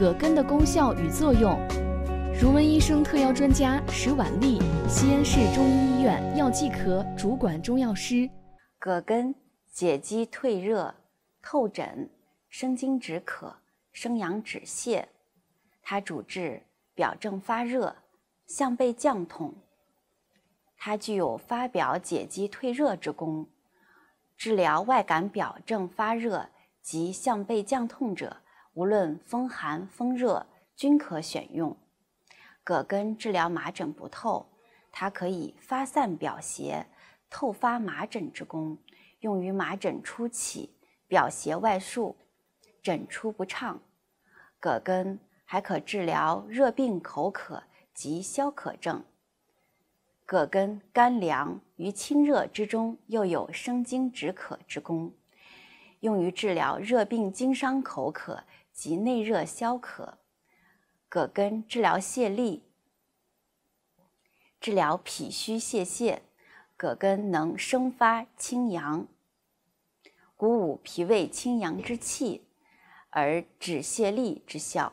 葛根的功效与作用。如闻医生特邀专家石婉丽，西安市中医医院药剂科主管中药师。葛根解肌退热、透疹、生津止渴、生阳止泻，它主治表症发热、项背降痛。它具有发表解肌退热之功，治疗外感表症发热及项背降痛者，无论风寒风热均可选用。葛根治疗麻疹不透，它可以发散表邪、透发麻疹之功，用于麻疹初起、表邪外束、疹出不畅。葛根还可治疗热病口渴及消渴症。葛根甘凉，于清热之中，又有生津止渴之功，用于治疗热病经伤口渴及内热消渴。葛根治疗泄痢，治疗脾虚泄泻。葛根能生发清阳，鼓舞脾胃清阳之气，而止泄痢之效。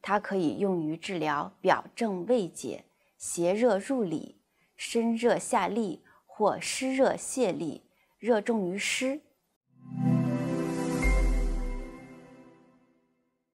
它可以用于治疗表症未解、邪热入里。身热下痢或湿热泄痢，热重于湿